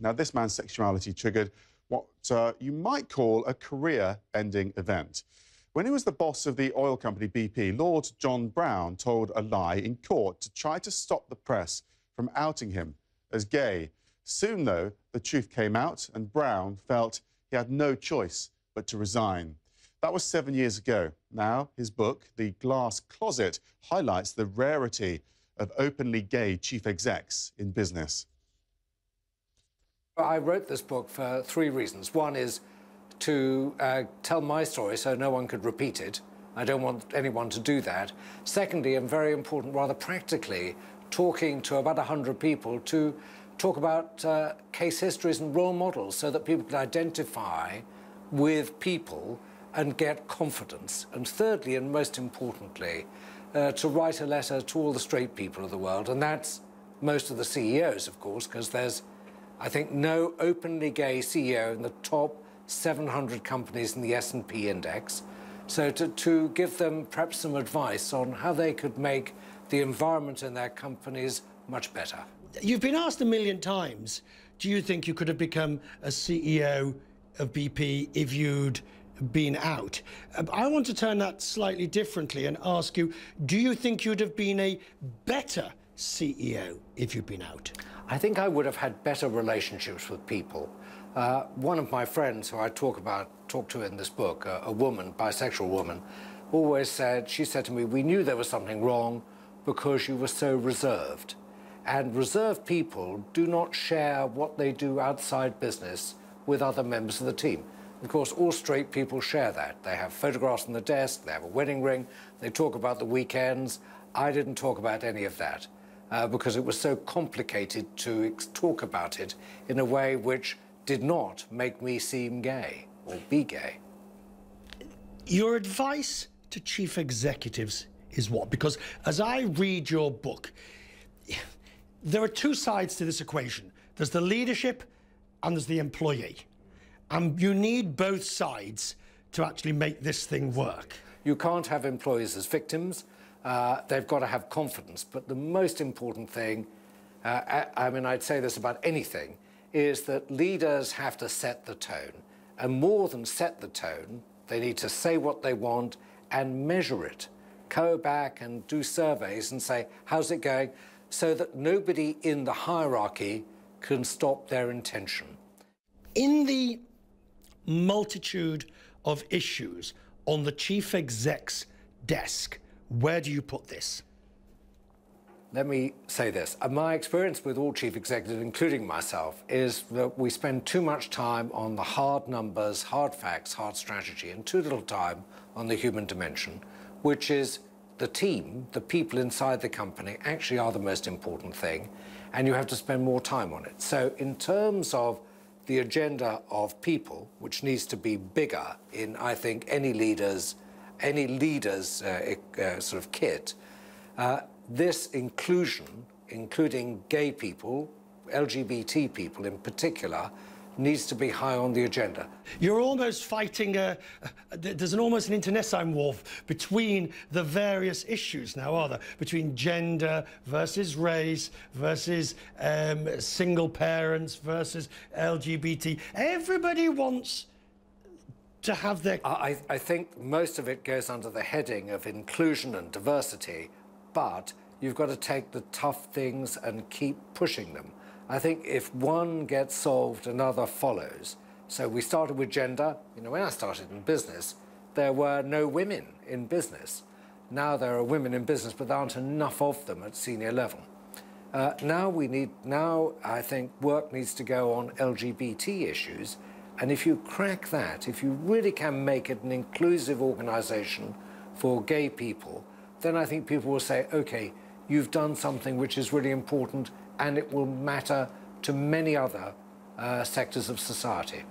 Now, this man's sexuality triggered what uh, you might call a career ending event. When he was the boss of the oil company BP, Lord John Browne told a lie in court to try to stop the press from outing him as gay. Soon, though, the truth came out, and Browne felt he had no choice but to resign. That was seven years ago. Now, his book, The Glass Closet, highlights the rarity of openly gay chief execs in business. I wrote this book for three reasons. One is to uh, tell my story so no one could repeat it. I don't want anyone to do that. Secondly, and very important, rather practically, talking to about 100 people to talk about uh, case histories and role models so that people can identify with people and get confidence. And thirdly, and most importantly, uh, to write a letter to all the straight people of the world, and that's most of the CEOs, of course, because there's, I think, no openly gay CEO in the top 700 companies in the S&P index. So to, to give them perhaps some advice on how they could make the environment in their companies much better. You've been asked a million times, do you think you could have become a CEO of BP if you'd been out. Uh, I want to turn that slightly differently and ask you, do you think you'd have been a better CEO if you'd been out? I think I would have had better relationships with people. Uh, one of my friends who I talk about, talk to in this book, uh, a woman, bisexual woman, always said, she said to me, we knew there was something wrong because you were so reserved. And reserved people do not share what they do outside business with other members of the team. Of course, all straight people share that. They have photographs on the desk, they have a wedding ring, they talk about the weekends. I didn't talk about any of that uh, because it was so complicated to talk about it in a way which did not make me seem gay or be gay. Your advice to chief executives is what? Because as I read your book, there are two sides to this equation. There's the leadership and there's the employee. And you need both sides to actually make this thing work. You can't have employees as victims. Uh, they've got to have confidence. But the most important thing, uh, I, I mean, I'd say this about anything, is that leaders have to set the tone. And more than set the tone, they need to say what they want and measure it. Go back and do surveys and say, how's it going? So that nobody in the hierarchy can stop their intention. In the multitude of issues on the chief exec's desk. Where do you put this? Let me say this. Uh, my experience with all chief executives, including myself, is that we spend too much time on the hard numbers, hard facts, hard strategy, and too little time on the human dimension, which is the team, the people inside the company, actually are the most important thing, and you have to spend more time on it. So, in terms of the agenda of people, which needs to be bigger in, I think, any leader's, any leader's uh, uh, sort of kit. Uh, this inclusion, including gay people, LGBT people in particular, needs to be high on the agenda. You're almost fighting a, a, there's an almost an internecine war between the various issues now, are there? Between gender versus race versus um, single parents versus LGBT. Everybody wants to have their... I, I think most of it goes under the heading of inclusion and diversity, but you've got to take the tough things and keep pushing them. I think if one gets solved, another follows. So we started with gender. You know, when I started in business, there were no women in business. Now there are women in business, but there aren't enough of them at senior level. Uh, now we need, now I think work needs to go on LGBT issues. And if you crack that, if you really can make it an inclusive organization for gay people, then I think people will say, okay, you've done something which is really important and it will matter to many other uh, sectors of society.